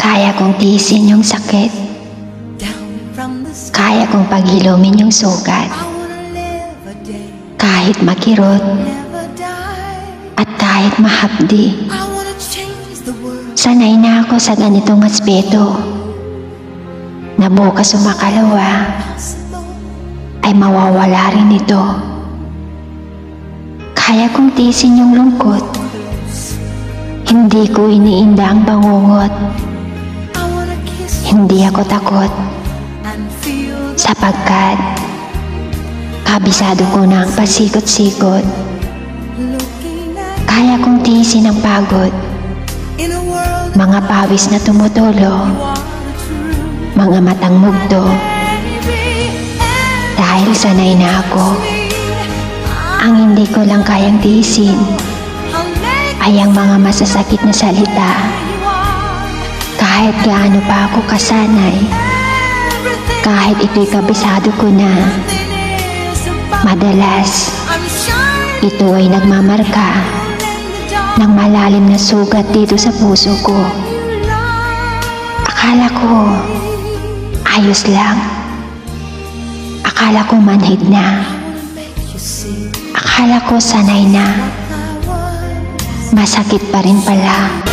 Kaya kong tiisin yung sakit. Kaya kong paghilumin yung sugat. Kahit makirot at kahit mahapdi. Sanay na ako sa ganitong aspeto. Na bukas o makalawa ay mawawala rin ito. Kaya kong tiisin yung lungkot. Hindi ko iniinda ang bangungot. Hindi ako takot sapagkat kabisado ko na ang pasikot-sikot. Kaya kong tiisin ang pagod, mga pawis na tumutulo, mga matang mugdo. Dahil sanay na ako, ang hindi ko lang kayang tiisin ay ang mga masasakit na salita. Kahit gaano pa ako kasanay, kahit ito'y kabisado ko na, madalas ito ay nagmamarka ng malalim na sugat dito sa puso ko. Akala ko ayos lang. Akala ko manhid na. Akala ko sanay na. Masakit pa rin pala.